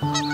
Okay.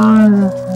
Oh.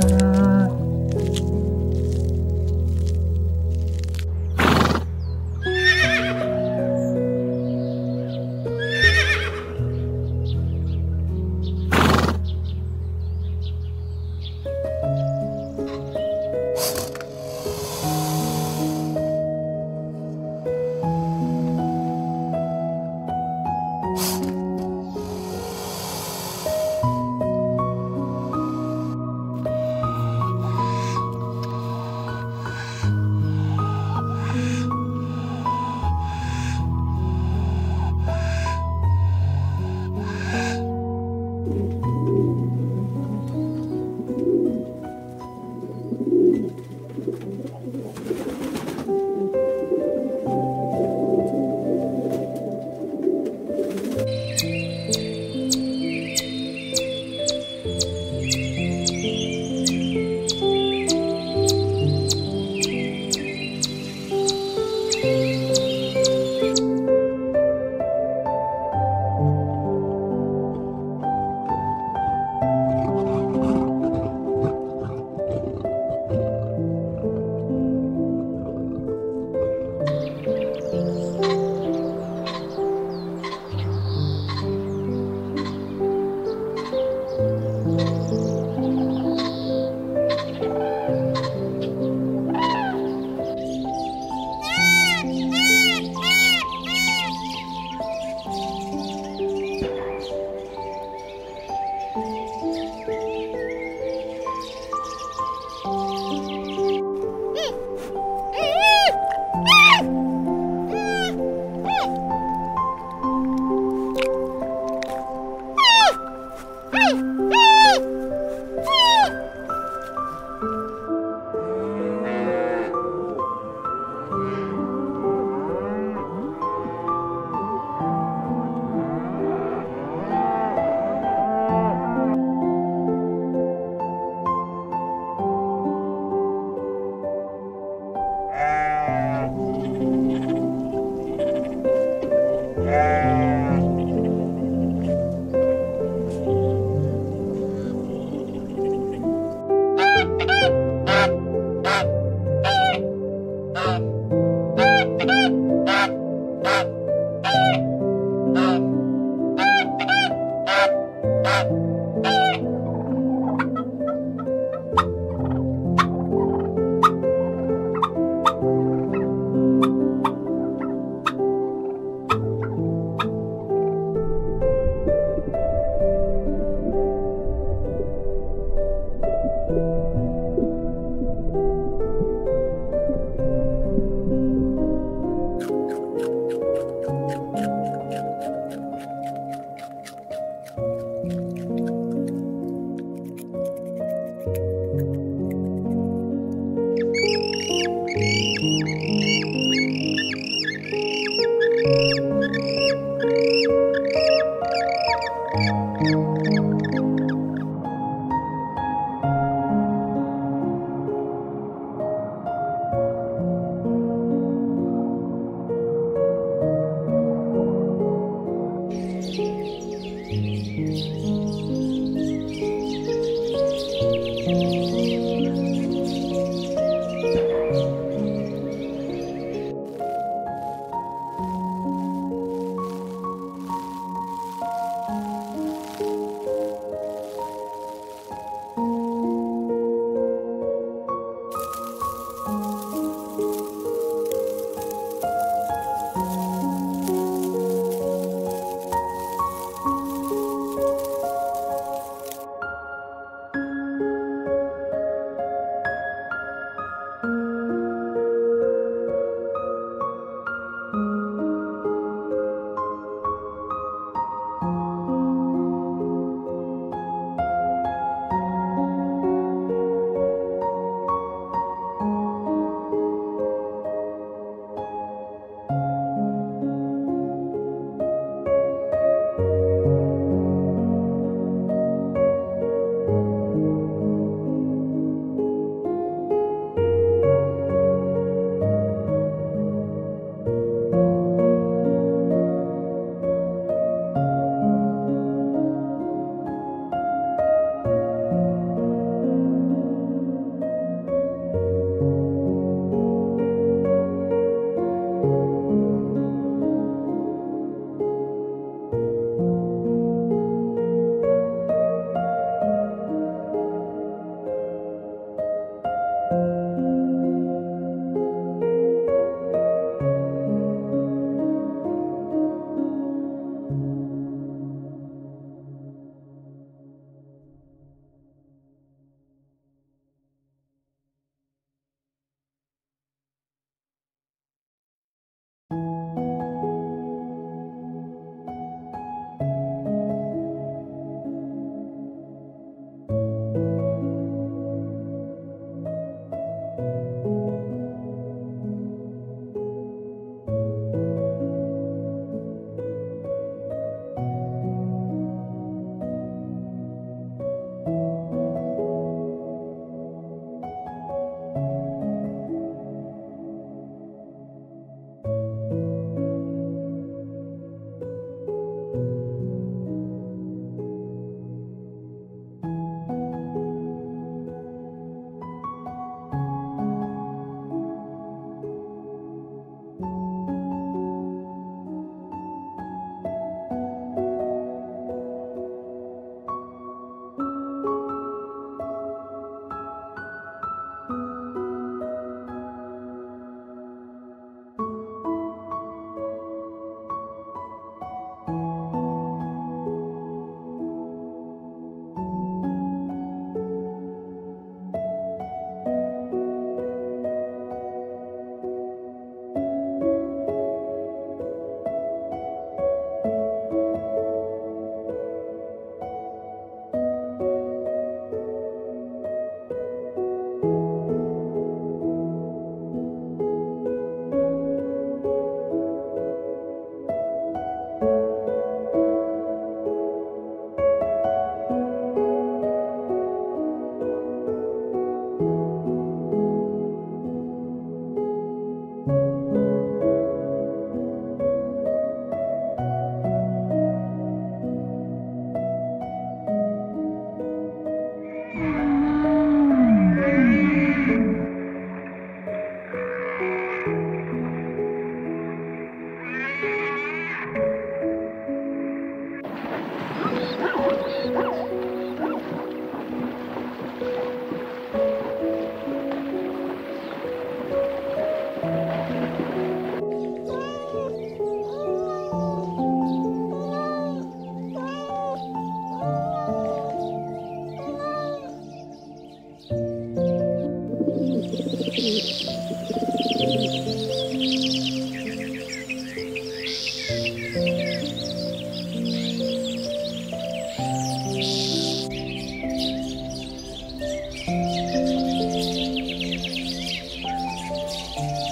Bye.